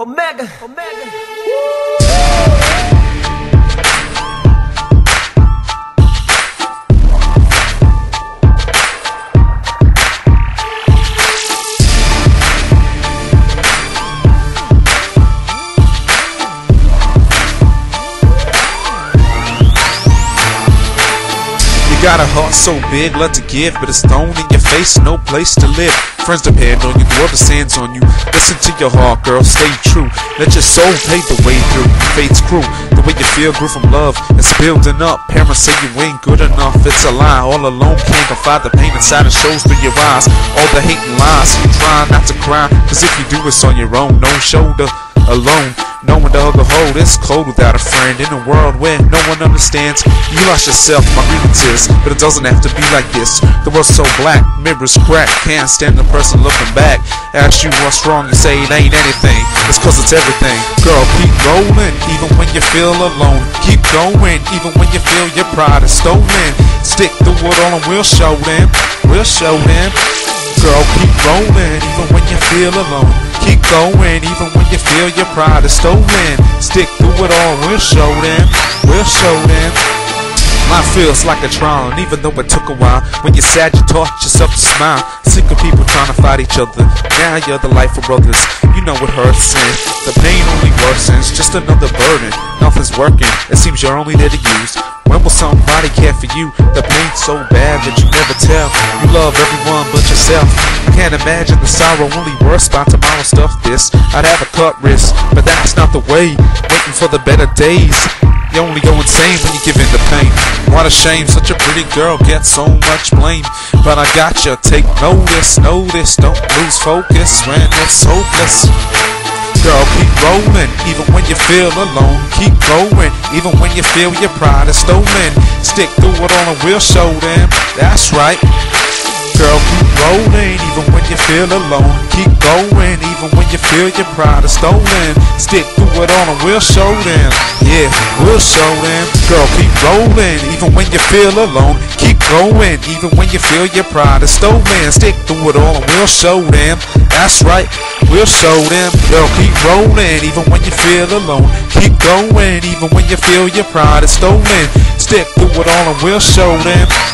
Omega, Omega. You got a heart so big, love to give, but it's thrown in your face, no place to live. Friends depend on you, the world descends on you. Listen to your heart, girl, stay true. Let your soul pave the way through fate's crew. The way you feel grew from love, it's building up. Parents say you ain't good enough, it's a lie. All alone can't confide the pain inside and shows through your eyes. All the hate and lies, you try not to cry. Cause if you do, it's on your own, no shoulder alone. The other hold it's cold without a friend in a world where no one understands. You lost yourself, my grievances, but it doesn't have to be like this. The world's so black, mirrors crack, can't stand the person looking back. Ask you what's wrong, you say it ain't anything. It's cause it's everything. Girl, keep rolling, even when you feel alone. Keep going, even when you feel your pride is stolen. Stick to it all and we'll show them. We'll show them. Girl, keep rolling, even when you feel alone. Going, even when you feel your pride is stolen. Stick through it all, we'll show them. We'll show them. Mine feels like a trial, and even though it took a while, when you're sad, you taught yourself to smile. Sick of people trying to fight each other. Now you're the life of brothers. You know it hurts, and the pain only worsens. Just another burden. Nothing's working. It seems you're only there to use. When will somebody care for you? The pain's so bad that you never tell. You love everyone but yourself. I can't imagine the sorrow only worse by tomorrow stuff this. I'd have a cut wrist, but that's not the way. Waiting for the better days. You only go insane when you give in to pain. What a shame, such a pretty girl gets so much blame. But I got you, take notice, notice, don't lose focus when it's hopeless. Girl, keep rolling, even when you feel alone. Keep going, even when you feel your pride is stolen. Stick through it all and we'll show them. That's right. Girl, keep rolling, even when you feel alone. Keep going, feel your pride is stolen. Stick through it all and we'll show them. Yeah, we'll show them. Girl, keep rolling, even when you feel alone. Keep going, even when you feel your pride is stolen. Stick through it all and we'll show them. That's right, we'll show them. Girl, keep rolling, even when you feel alone. Keep going, even when you feel your pride is stolen. Stick through it all and we'll show them.